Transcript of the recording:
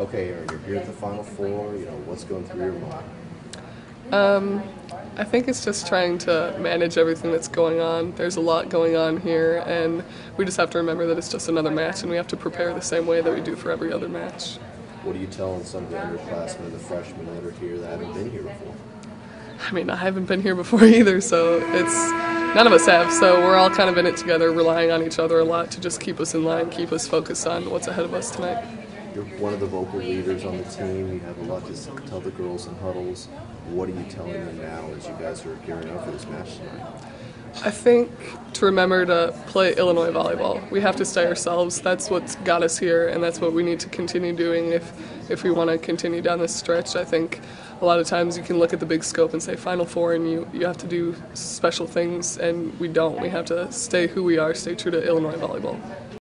Okay, Erin, you're here at the Final Four. You know what's going through your mind. Um, I think it's just trying to manage everything that's going on. There's a lot going on here, and we just have to remember that it's just another match, and we have to prepare the same way that we do for every other match. What are you telling some of the underclassmen, the freshmen that are here that haven't been here before? I mean, I haven't been here before either, so it's none of us have. So we're all kind of in it together, relying on each other a lot to just keep us in line, keep us focused on what's ahead of us tonight. You're one of the vocal leaders on the team. You have a lot to tell the girls in huddles. What are you telling them now as you guys are gearing up for this match tonight? I think to remember to play Illinois volleyball. We have to stay ourselves. That's what's got us here, and that's what we need to continue doing if if we want to continue down this stretch. I think a lot of times you can look at the big scope and say Final Four, and you you have to do special things, and we don't. We have to stay who we are, stay true to Illinois volleyball.